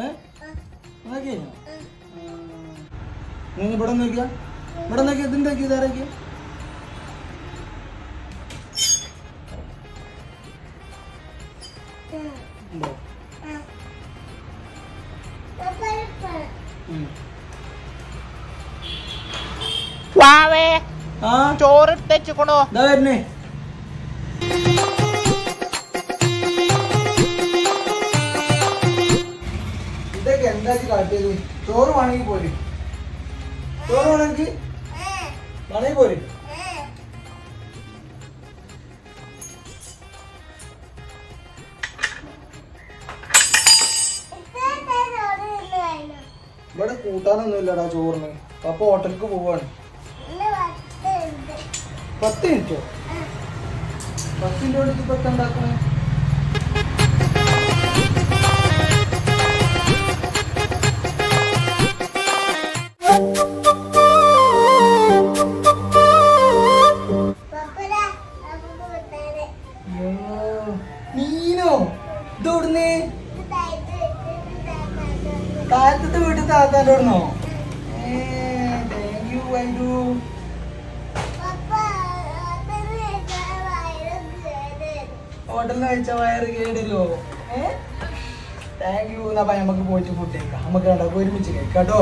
ഏഹ് നിങ്ങൾ ഇവിടെ നോക്കിയ ഇവിടെ നോക്കിയ ഇതിണ്ടാക്കി ഇതാരാക്കിയ ചോറിട്ടേക്കണോ വരുന്നേ. ഇതൊക്കെ എന്താ ഇജ്ജ് കാട്ടിയത് ചോറ് വേണമെങ്കിൽ പോര് ചോറ് വേണമെങ്കിൽ വേണമെങ്കിൽ പോര് ഇവിടെ കൂട്ടാനൊന്നും ഇല്ലടാ ചോറിന് അപ്പൊ ഹോട്ടലിക്ക് പോവാണ് പത്ത് മിനിറ്റോ പത്ത് മിനിറ്റ് കൊണ്ട് ഇപ്പൊ എത്ര മീനോ? ഇതോടുന്നേ താഴത്തെ വീട്ടിൽ താത്താന്റെ ഓടുന്നോ താങ്ക് യു വൈഡു ഹോട്ടലിൽ കഴിച്ച വയറ് കേടില്ലോ. താങ്ക് യു എന്നാ നമുക്ക് പോയിട്ട് ഫുഡ് കഴിക്കാം. നമുക്ക് കേട്ടോ ഒരുമിച്ച് കഴിക്കാം കേട്ടോ.